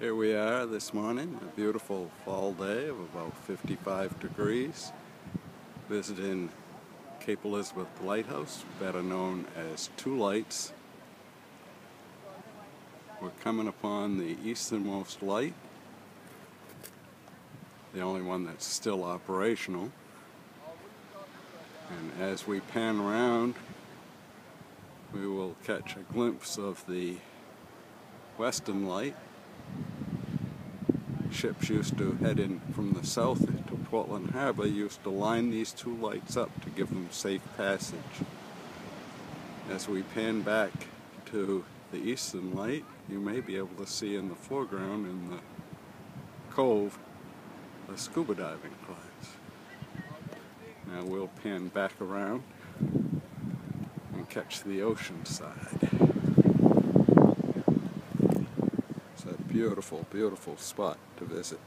Here we are this morning, a beautiful fall day of about 55 degrees, visiting Cape Elizabeth Lighthouse, better known as Two Lights. We're coming upon the easternmost light, the only one that's still operational. And as we pan around, we will catch a glimpse of the western light ships used to head in from the south to Portland Harbor used to line these two lights up to give them safe passage. As we pan back to the eastern light, you may be able to see in the foreground in the cove a scuba diving class. Now we'll pan back around and catch the ocean side. Beautiful, beautiful spot to visit.